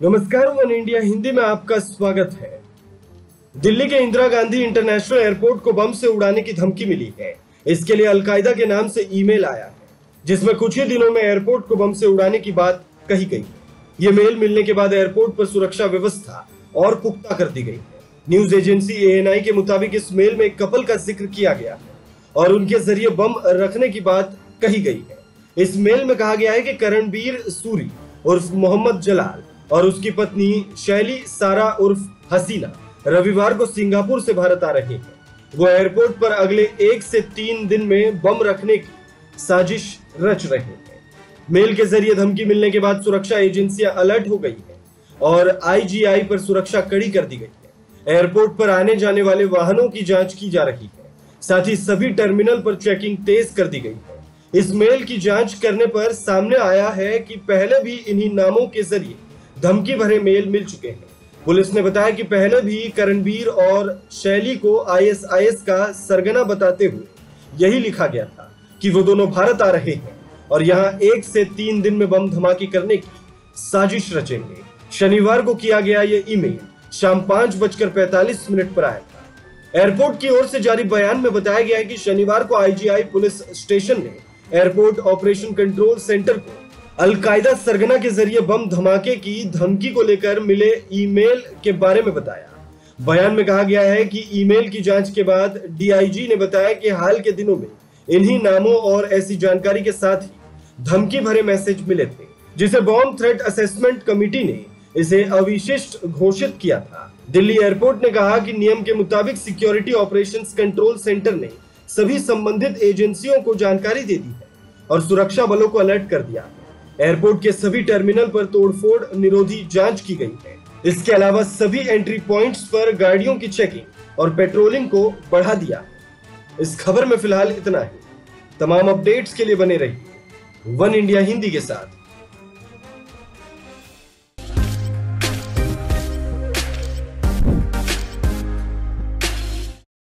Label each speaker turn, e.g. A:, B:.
A: नमस्कार, one India Hindi में आपका स्वागत है। दिल्ली के इंदिरा गांधी इंटरनेशनल एयरपोर्ट को बम से उड़ाने की धमकी मिली है। इसके लिए अलकायदा के नाम से ईमेल आया है, जिसमें कुछ ही दिनों में एयरपोर्ट को बम से उड़ाने की बात कही गई है। ये मेल मिलने के बाद एयरपोर्ट पर सुरक्षा व्यवस्था और पुख्ता कर दी गई है। न्यूज़ एजेंसी एएनआई के मुताबिक इस मेल में एक कपल का ज़िक्र किया गया है और उनके ज़रिए बम रखने की बात कही गई है। इस मेल में कहा गया है कि करणबीर सूरी उर्फ़ मोहम्मद जलाल और उसकी पत्नी शैली सारा उर्फ़ हसीना रविवार को सिंगापुर से भारत आ रहे हैं। वो एयरपोर्ट पर अगले एक से तीन दिन में बम रखने की साजिश रच रहे हैं। मेल के ज़रिए धमकी मिलने के बाद सुरक्षा एजेंसियाँ अलर्ट हो गई है और आईजीआई पर सुरक्षा कड़ी कर दी गई है। एयरपोर्ट पर आने जाने वाले वाहनों की जाँच की जा रही है। साथ ही सभी टर्मिनल पर चेकिंग तेज कर दी गई है। इस मेल की जाँच करने पर सामने आया है कि पहले भी इन्हीं नामों के ज़रिए धमकी भरे मेल मिल चुके हैं। पुलिस ने बताया कि पहले भी करणबीर और शैली को आईएसआईएस का सरगना बताते हुए यही लिखा गया था कि वो दोनों भारत आ रहे हैं और यहाँ एक से तीन दिन में बम धमाके करने की साजिश रचेंगे। शनिवार को किया गया ये ईमेल शाम पाँच बजकर पैंतालीस मिनट पर आया था। एयरपोर्ट की ओर से जारी बयान में बताया गया है कि शनिवार को आईजीआई पुलिस स्टेशन ने एयरपोर्ट ऑपरेशन कंट्रोल सेंटर को अलकायदा सरगना के ज़रिए बम धमाके की धमकी को लेकर मिले ईमेल के बारे में बताया। बयान में कहा गया है कि ईमेल की जाँच के बाद डीआईजी ने बताया कि हाल के दिनों में इन्हीं नामों और ऐसी जानकारी के साथ ही धमकी भरे मैसेज मिले थे, जिसे बॉम्ब थ्रेट असेसमेंट कमेटी ने इसे अविशिष्ट घोषित किया था। दिल्ली एयरपोर्ट ने कहा कि नियम के मुताबिक सिक्योरिटी ऑपरेशंस कंट्रोल सेंटर ने सभी संबंधित एजेंसियों को जानकारी दे दी है और सुरक्षा बलों को अलर्ट कर दिया है। एयरपोर्ट के सभी टर्मिनल पर तोड़फोड़ निरोधी जाँच की गई है। इसके अलावा सभी एंट्री पॉइंट्स पर गाड़ियों की चेकिंग और पेट्रोलिंग को बढ़ा दिया। इस खबर में फ़िलहाल इतना ही। तमाम अपडेट्स के लिए बने रहिए। वन इंडिया हिंदी के साथ।